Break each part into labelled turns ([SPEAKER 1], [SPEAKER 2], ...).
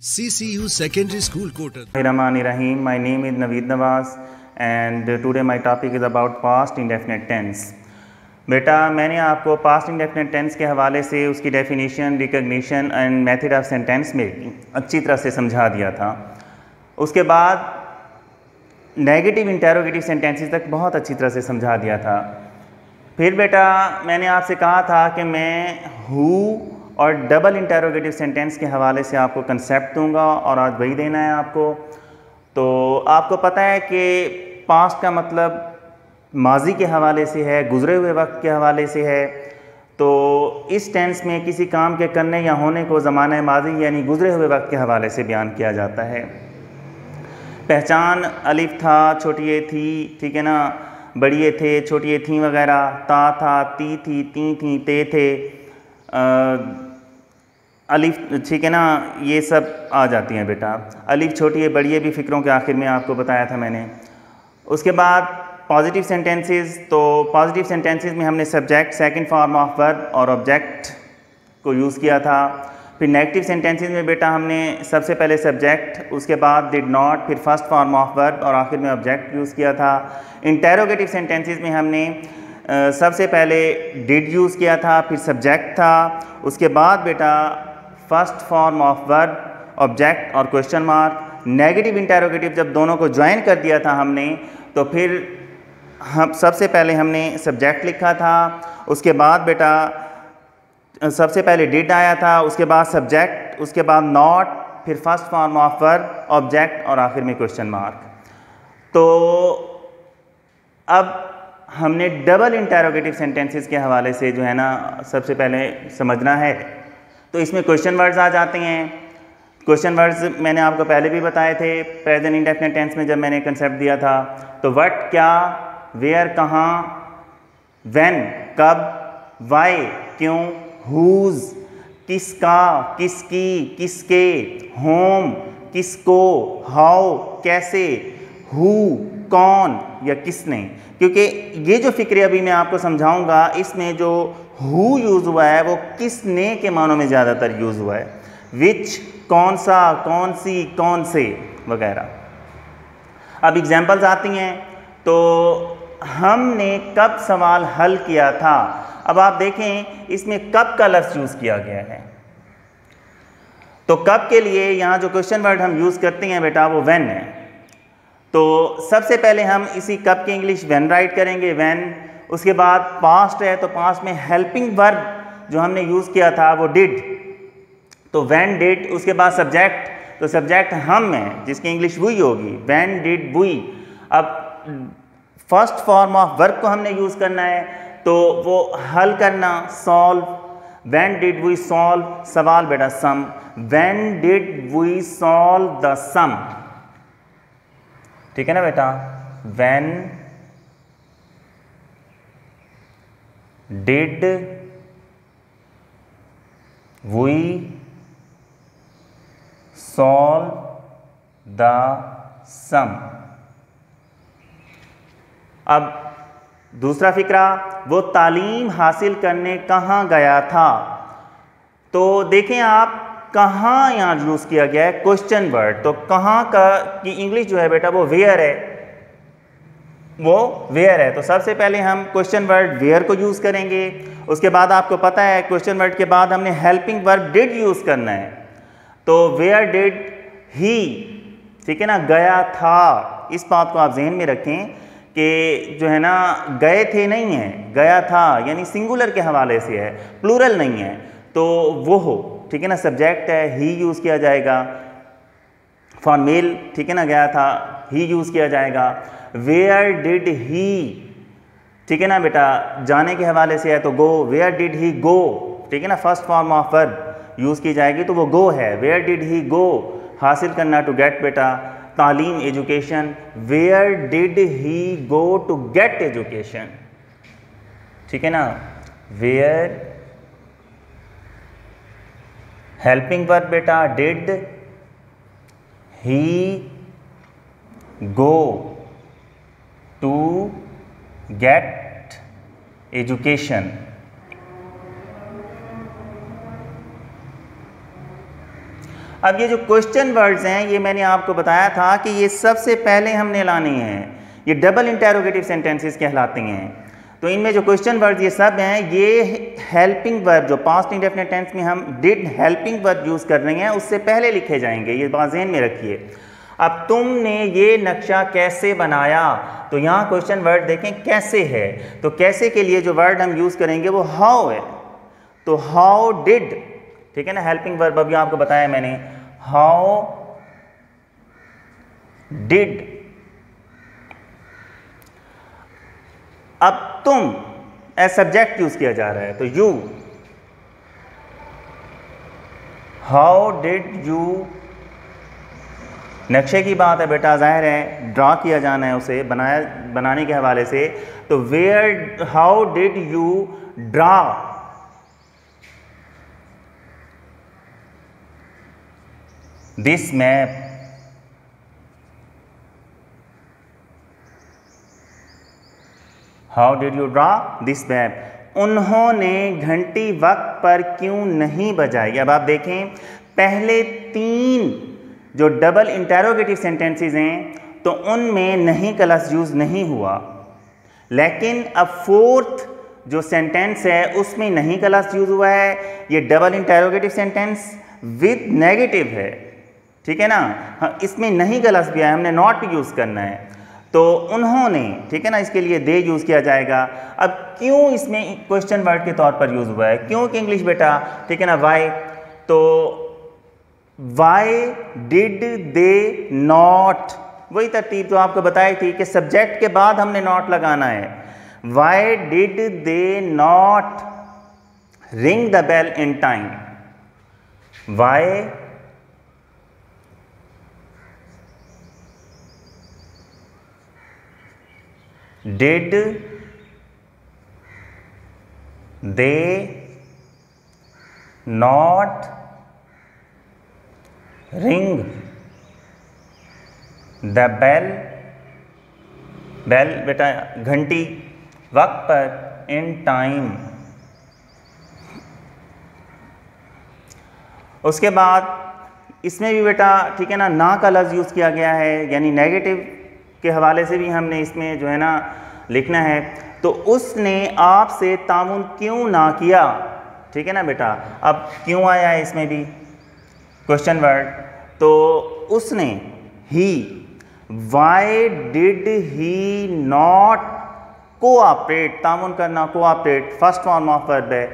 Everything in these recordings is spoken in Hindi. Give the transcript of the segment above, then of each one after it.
[SPEAKER 1] CCU Secondary School Quota.
[SPEAKER 2] Rahim. My name is Naveed Nawaz, and today my topic is about past indefinite tense. बेटा, मैंने आपको पास्ट इंडेफिनेट टेंस के हवाले से उसकी definition recognition and method of sentence में अच्छी तरह से समझा दिया था उसके बाद नेगेटिव इंटेरोगेटिव सेंटेंसेस तक बहुत अच्छी तरह से समझा दिया था फिर बेटा, मैंने आपसे कहा था कि मैं हु और डबल इंटेरोगेटिव सेंटेंस के हवाले से आपको कंसेप्ट दूँगा और आज वही देना है आपको। तो आपको पता है कि पास्ट का मतलब माजी के हवाले से है गुज़रे हुए वक्त के हवाले से है। तो इस टेंस में किसी काम के करने या होने को ज़माना माजी यानी गुज़रे हुए वक्त के हवाले से बयान किया जाता है। पहचान अलिफ था छोटी थी ठीक है ना? बड़िए थे छोटी थी वगैरह ता था ती थी ती थी ते थे। आ, अलिफ, ठीक है ना, ये सब आ जाती हैं बेटा। अलीफ छोटी है, बड़ी है, भी फ़िक्रों के आखिर में आपको बताया था मैंने। उसके बाद पॉजिटिव सेंटेंसेस तो पॉजिटिव सेंटेंसेस में हमने subject second form of verb और ऑब्जेक्ट को यूज़ किया था। फिर नेगेटिव सेंटेंसेस में बेटा हमने सबसे पहले सब्जेक्ट उसके बाद डिड नॉट फिर फ़र्स्ट फॉर्म ऑफ़ वर्ब और आखिर में ऑब्जेक्ट यूज़ किया था। इंटेरोगेटिव सेंटेंसेस में हमने सबसे पहले डिड यूज़ किया था, फिर सब्जेक्ट था। उसके बाद बेटा first form of verb object और क्वेश्चन मार्क। नेगेटिव इंटेरोगेटिव जब दोनों को ज्वाइन कर दिया था हमने तो फिर हम सबसे पहले हमने सब्जेक्ट लिखा था, उसके बाद बेटा, सबसे पहले डिड आया था, उसके बाद सब्जेक्ट, उसके बाद नॉट फिर first form of verb object और आखिर में क्वेश्चन मार्क। तो अब हमने डबल इंटेरोगेटिव सेंटेंसेस के हवाले से जो है ना, सबसे पहले समझना है। तो इसमें क्वेश्चन वर्ड्स आ जाते हैं। क्वेश्चन वर्ड्स मैंने आपको पहले भी बताए थे प्रेजेंट इंडेफिनेट टेंस में जब मैंने कंसेप्ट दिया था। तो वट क्या वेयर कहाँ व्हेन कब वाई क्यों हुज किसका, किसकी, किसके होम किसको हाउ कैसे हु कौन, या किसने। क्योंकि ये जो फ़िक्र अभी मैं आपको समझाऊँगा, इसमें जो हु यूज़ हुआ है, वो किस ने के मानों में ज़्यादातर यूज़ हुआ है? विच कौन सा, कौन सी, कौन से, वगैरह। अब एग्जाम्पल्स आती हैं तो हमने कब सवाल हल किया था? अब आप देखें, इसमें कब का लफ्ज़ यूज़ किया गया है। तो कब के लिए यहाँ जो क्वेश्चन वर्ड हम यूज़ करते हैं बेटा, वो वैन है। तो सबसे पहले हम इसी कब की इंग्लिश वैन राइट करेंगे वैन उसके बाद पास्ट है तो पास्ट में हेल्पिंग वर्ब जो हमने यूज़ किया था, वो डिड तो वैन डिड उसके बाद सब्जेक्ट तो सब्जेक्ट हम है, जिसकी इंग्लिश वुई होगी. वैन डिड बुई अब फ़र्स्ट फॉर्म ऑफ़ वर्ब को हमने यूज़ करना है तो वो हल करना solve when did we solve सवाल बेटा sum when did we solve the sum ठीक है ना बेटा? When did, we solve the sum. अब दूसरा फिक्रा, वो तालीम हासिल करने कहाँ गया था? तो देखें आप, कहाँ यहाँ यूज़ किया गया है? क्वेश्चन वर्ड तो कहाँ का, की इंग्लिश जो है बेटा, वो वेयर है? वो वेयर है। तो सबसे पहले हम क्वेश्चन वर्ड वेयर को यूज़ करेंगे। उसके बाद आपको पता है क्वेश्चन वर्ड के बाद हमने हेल्पिंग वर्ब डिड यूज़ करना है। तो वेयर डिड ही ठीक है ना, गया था? इस बात को आप जहन में रखें कि जो है ना, गए थे नहीं है। गया था, यानी सिंगुलर के हवाले से है प्लूरल नहीं है। तो वो हो, ठीक है ना सब्जेक्ट है ही यूज़ किया जाएगा। फॉर मेल ठीक है ना, गया था ही यूज़ किया जाएगा। वेयर डिड ही ठीक है ना बेटा? जाने के हवाले से है तो गो वेयर डिड ही गो ठीक है ना? First form of verb use की जाएगी तो वो गो है. वेयर डिड ही गो हासिल करना टू गेट बेटा. तालीम education where did he go to get education ठीक है ना? वेयर हेल्पिंग वर्ब बेटा did he go to get education अब ये जो क्वेश्चन वर्ड्स हैं, ये मैंने आपको बताया था कि ये सबसे पहले हमने लाने हैं। ये डबल इंटेरोगेटिव सेंटेंसेस कहलाते हैं। तो इनमें जो क्वेश्चन वर्ड ये सब हैं, ये हेल्पिंग वर्ब जो पास्ट इंडेफिनेट टेंस में हम डिड हेल्पिंग वर्ब यूज़ कर रहे हैं, उससे पहले लिखे जाएँगे। ये बात जहन में रखिए। अब तुमने ये नक्शा कैसे बनाया? तो यहाँ क्वेश्चन वर्ड देखें, कैसे है? तो कैसे के लिए जो वर्ड हम यूज़ करेंगे, वो हाउ है। तो हाउ डिड ठीक है ना? हेल्पिंग वर्ब अभी आपको बताया मैंने। हाउ डिड अब तुम एज सब्जेक्ट यूज़ किया जा रहा है तो यू हाउ डिड यू नक्शे की बात है बेटा, ज़ाहिर है ड्रा किया जाना है उसे, बनाया, बनाने के हवाले से। तो where how did you draw this map how did you draw this map उन्होंने घंटी वक्त पर क्यों नहीं बजाई? अब आप देखें, पहले तीन जो डबल इंटेरोगेटिव सेंटेंसेस हैं तो उनमें नहीं कलस यूज़ नहीं हुआ। लेकिन अब फोर्थ जो सेंटेंस है, उसमें नहीं कलस यूज़ हुआ है। ये double interrogative sentence with negative है। ठीक है ना? हाँ इसमें नहीं कलस भी है, हमने नॉट यूज़ करना है। तो उन्होंने, ठीक है ना, इसके लिए दे यूज़ किया जाएगा। अब क्यों इसमें क्वेश्चन वर्ड के तौर पर यूज़ हुआ है? क्योंकि इंग्लिश बेटा, ठीक है ना वाई तो वाई डिड दे नॉट वही तरतीब तो आपको बताई थी कि सब्जेक्ट के बाद हमने नॉट लगाना है। Why did they not ring the bell in time why did they not ring the bell bell बेटा घंटी, वक्त पर, इन टाइम। उसके बाद इसमें भी बेटा, ठीक है ना ना का लफ्ज़ यूज़ किया गया है, यानी नेगेटिव के हवाले से भी हमने इसमें जो है ना लिखना है। तो उसने आपसे ताउन क्यों ना किया? ठीक है ना बेटा? अब क्यों आया है इसमें भी? क्वेश्चन वर्ड तो उसने ही why did he not cooperate ताउन करना cooperate first form of verb है.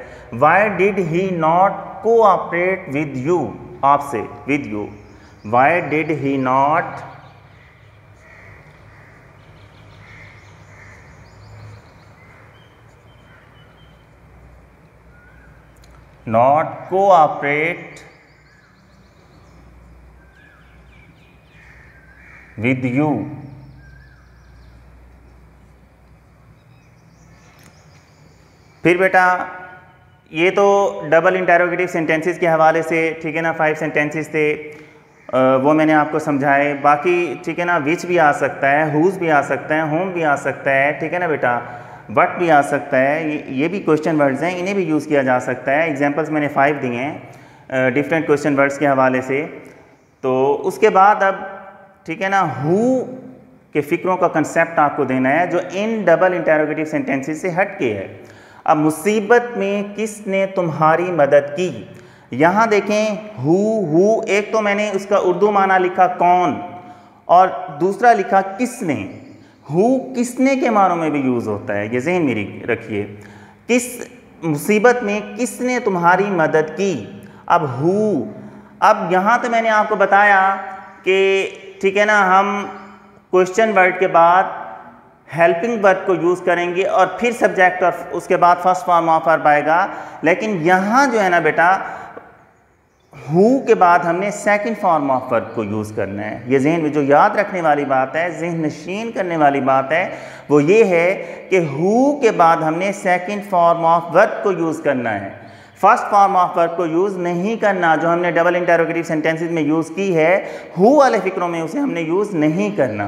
[SPEAKER 2] Why did he not cooperate with you आपसे with you why did he not not cooperate with you फिर बेटा ये तो डबल इंटेरोगेटिव सेंटेंसेस के हवाले से ठीक है ना फाइव सेंटेंसेस थे वो मैंने आपको समझाए। बाकी ठीक है ना विच भी आ सकता है हुज भी आ सकता है होम भी आ सकता है ठीक है ना बेटा? वट भी आ सकता है ये, ये भी क्वेश्चन वर्ड्स हैं इन्हें भी यूज़ किया जा सकता है। एग्जांपल्स मैंने फाइव दिए हैं डिफरेंट क्वेश्चन वर्ड्स के हवाले से। तो उसके बाद अब ठीक है ना? हु के फ़िक्रों का कंसेप्ट आपको देना है, जो इन डबल इंटेरोगेटिव सेंटेंसेस से हट के है। अब मुसीबत में किसने तुम्हारी मदद की? यहाँ देखें हु हु एक तो मैंने उसका उर्दू माना लिखा, कौन? और दूसरा लिखा, किसने? हु किसने के मानों में भी यूज़ होता है? ये जहन मेरी रखिए। किस मुसीबत में किसने तुम्हारी मदद की? अब हु अब यहाँ तो मैंने आपको बताया कि ठीक है ना, हम क्वेश्चन वर्ड के बाद हेल्पिंग वर्ड को यूज़ करेंगे और फिर सब्जेक्ट और उसके बाद फ़र्स्ट फॉर्म ऑफ़ वर्ब आएगा। लेकिन यहाँ जो है ना बेटा हु के बाद हमने सेकंड फॉर्म ऑफ़ वर्ब को यूज़ करना है। ये जहन में जो याद रखने वाली बात है, जहन नशीन करने वाली बात है, वो ये है कि हु के बाद हमने सेकंड फॉर्म ऑफ़ वर्ब को यूज़ करना है। फ़र्स्ट फॉर्म ऑफ़ वर्ब को यूज़ नहीं करना, जो हमने डबल इंटेरोगेटिव सेंटेंसेस में यूज़ की है हु वाले फिक्रों में उसे हमने यूज़ नहीं करना।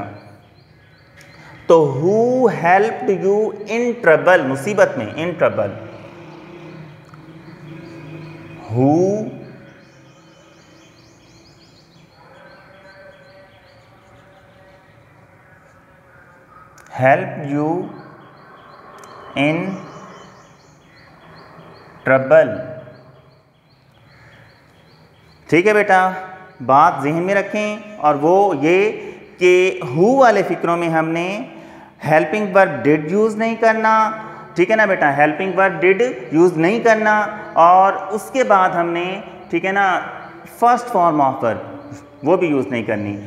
[SPEAKER 2] तो who helped you in trouble मुसीबत में in trouble who help you in trouble ठीक है बेटा, बात जहन में रखें और वो ये कि हु वाले फ़िक्रों में हमने हेल्पिंग वर्ब डिड यूज़ नहीं करना, ठीक है ना बेटा हेल्पिंग वर्ब डिड यूज़ नहीं करना और उसके बाद हमने, ठीक है ना फ़र्स्ट फॉर्म ऑफ़ वर्ब वो भी यूज़ नहीं करनी।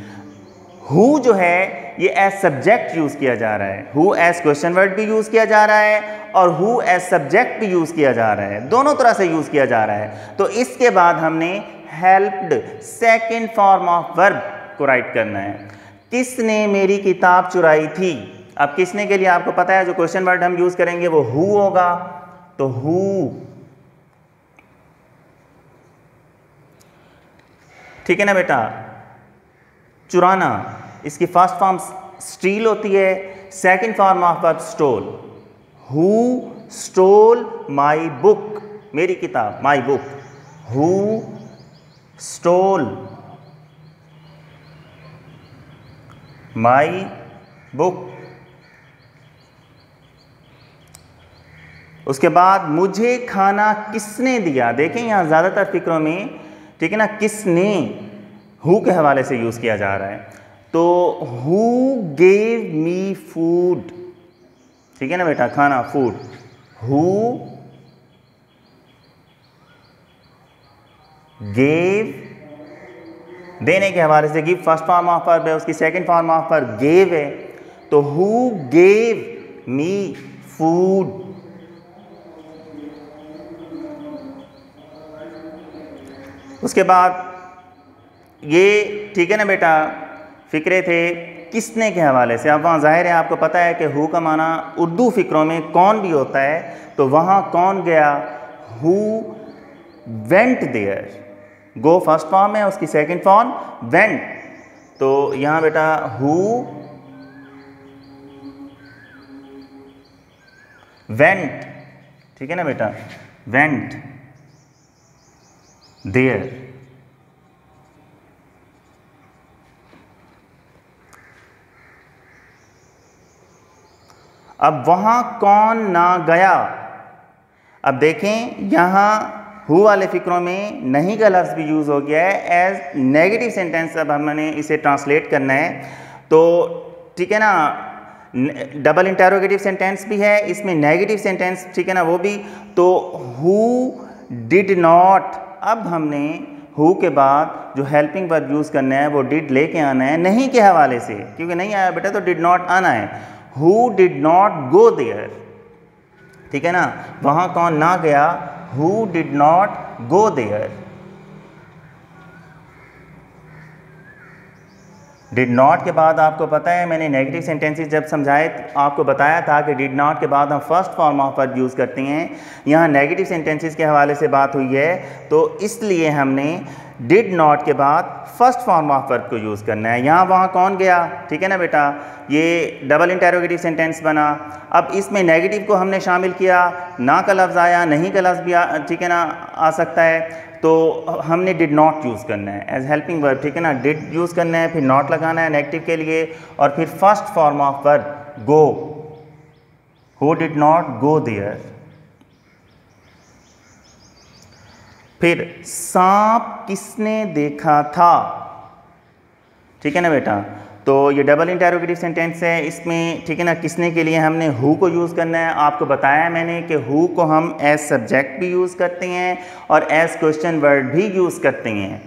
[SPEAKER 2] हु जो है ये एज सब्जेक्ट यूज़ किया जा रहा है। हु एज क्वेश्चन वर्ड भी यूज़ किया जा रहा है और हु एज सब्जेक्ट भी यूज़ किया जा रहा है। दोनों तरह से यूज़ किया जा रहा है। तो इसके बाद हमने helped second form of verb को राइट करना है। किसने मेरी किताब चुराई थी? अब किसने के लिए आपको पता है जो क्वेश्चन वर्ड हम यूज़ करेंगे वो हु होगा? तो हु ठीक है ना बेटा? चुराना। इसकी फ़र्स्ट फॉर्म स्टील होती है second form of verb stole who stole my book मेरी किताब my book who stole my book उसके बाद मुझे खाना किसने दिया? देखें यहाँ ज़्यादातर फिक्रों में, ठीक है ना, किसने हु के हवाले से यूज़ किया जा रहा है। तो हु गेव मी फ़ूड ठीक है ना बेटा, खाना फ़ूड हु गेव देने के हवाले से give first form of verb है, उसकी second form of verb gave है. तो हु गेव मी फ़ूड उसके बाद ये, ठीक है ना बेटा फ़िक्रे थे, किसने के हवाले से? अब वहाँ ज़ाहिर है आपको पता है कि हु का माना उर्दू फ़िक्रों में कौन भी होता है तो वहाँ कौन गया? Who went there go first form है, उसकी सेकंड फॉर्म वेंट तो यहाँ बेटा हु वेंट ठीक है ना बेटा? वेंट देयर अब वहाँ कौन ना गया? अब देखें, यहाँ हु वाले फ़िक्रों में नहीं का लफ्ज़ भी यूज़ हो गया है एज नेगेटिव सेंटेंस अब हमने इसे ट्रांसलेट करना है। तो ठीक है ना डबल इंटेरोगेटिव सेंटेंस भी है, इसमें नेगेटिव सेंटेंस ठीक है ना, वो भी। तो हु डिड नॉट अब हमने हु के बाद जो हेल्पिंग वर्ब यूज़ करना है, वो डिड लेके आना है, नहीं के हवाले से। क्योंकि नहीं आया बेटा तो डिड नॉट आना है। Who did not go there ठीक है ना? वहाँ कौन ना गया? Who did not go there did not के बाद आपको पता है, मैंने नेगेटिव सेंटेंसेस जब समझाए, आपको बताया था कि डिड नॉट के बाद हम first form of verb use करते हैं। यहाँ नेगेटिव सेंटेंसेस के हवाले से बात हुई है तो इसलिए हमने डिड नॉट के बाद फ़र्स्ट फॉर्म ऑफ़ वर्ब को यूज़ करना है। यहाँ वहाँ कौन गया? ठीक है ना बेटा? ये डबल इंटेरोगेटिव सेंटेंस बना। अब इसमें नेगेटिव को हमने शामिल किया। ना का लफ्ज़ आया, नहीं का लफ्ज़ भी ठीक है ना, आ सकता है। तो हमने डिड नॉट यूज़ करना है। एज हेल्पिंग वर्ब ठीक है ना? डिड यूज़ करना है, फिर नॉट लगाना है नेगेटिव के लिए। और फिर first form of verb go who did not go there फिर सांप किसने देखा था? ठीक है ना बेटा? तो ये डबल इंटेरोगेटिव सेंटेंस है, इसमें, ठीक है ना, किसने के लिए हमने हु को यूज़ करना है? आपको बताया मैंने कि हु को हम एज सब्जेक्ट भी यूज़ करते हैं और एज क्वेश्चन वर्ड भी यूज़ करते हैं।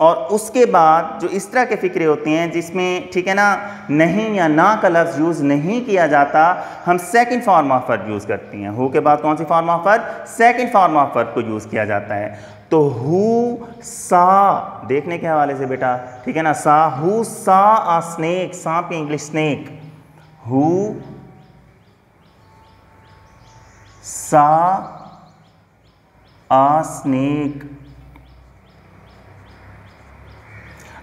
[SPEAKER 2] और उसके बाद जो इस तरह के फ़िक्रे होते हैं, जिसमें, ठीक है ना, नहीं या ना का लफ्ज़ यूज़ नहीं किया जाता, हम second form of word use करते हैं। हु के बाद कौन सी form of word second form of word को यूज़ किया जाता है। तो हु सा देखने के हवाले से बेटा, ठीक है ना saw who saw a snake सांप English snake who saw a snake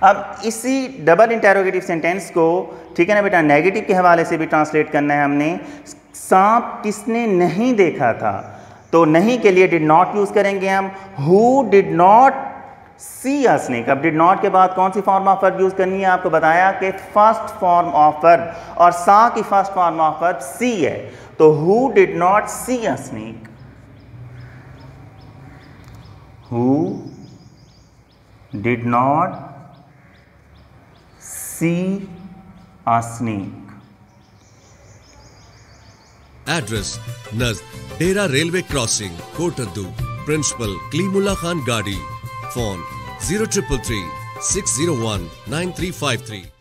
[SPEAKER 2] अब इसी डबल इंटेरोगेटिव सेंटेंस को, ठीक है ना बेटा नेगेटिव के हवाले से भी ट्रांसलेट करना है हमने। सांप किसने नहीं देखा था? तो नहीं के लिए डिड नॉट यूज़ करेंगे हम। Who did not see a snake अब डिड नॉट के बाद कौन सी फॉर्म ऑफ़ वर्ब यूज़ करनी है? आपको बताया कि फ़र्स्ट फॉर्म ऑफ़ वर्ब और सा की first form of verb see है। तो who did not see a snake who did not see a snake.
[SPEAKER 1] Address Naz Dera Railway Crossing, Kotaddu. Principal Klimullah Khan Gadi. Phone 0333 601 9353.